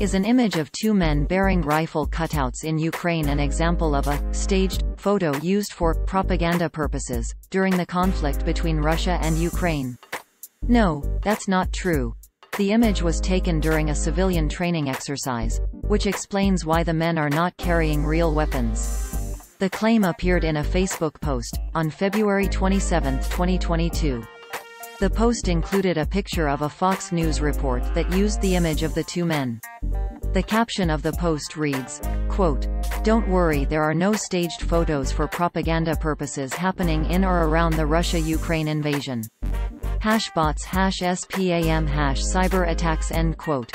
Is an image of two men bearing rifle cutouts in Ukraine an example of a staged photo used for propaganda purposes during the conflict between Russia and Ukraine? No, that's not true. The image was taken during a civilian training exercise, which explains why the men are not carrying real weapons. The claim appeared in a Facebook post, on February 27, 2022. The post included a picture of a Fox News report that used the image of the two men. The caption of the post reads, quote, Don't worry there are no staged photos for propaganda purposes happening in or around the Russia-Ukraine invasion. Hash bots hash spam hash cyber attacks end quote.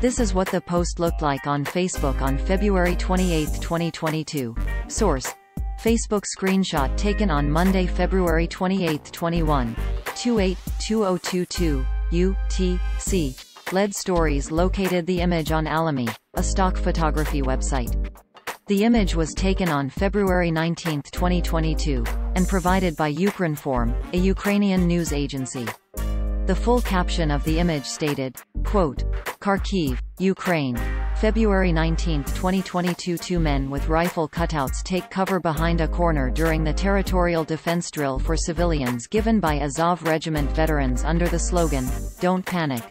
This is what the post looked like on Facebook on February 28, 2022. Source. Facebook screenshot taken on Monday, February 28, 21. 282022 UTC. Lead Stories located the image on Alamy, a stock photography website. The image was taken on February 19, 2022, and provided by Ukrinform, a Ukrainian news agency. The full caption of the image stated, quote, Kharkiv, Ukraine. February 19, 2022 Two men with rifle cutouts take cover behind a corner during the territorial defense drill for civilians given by Azov Regiment veterans under the slogan, Don't Panic.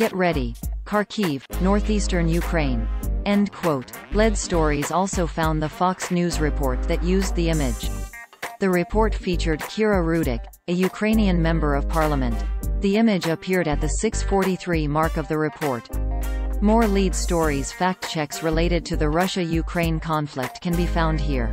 Get ready. Kharkiv, northeastern Ukraine. End quote. Lead Stories also found the Fox News report that used the image. The report featured Kira Rudik, a Ukrainian member of parliament. The image appeared at the 643 mark of the report. More lead stories fact checks related to the Russia-Ukraine conflict can be found here.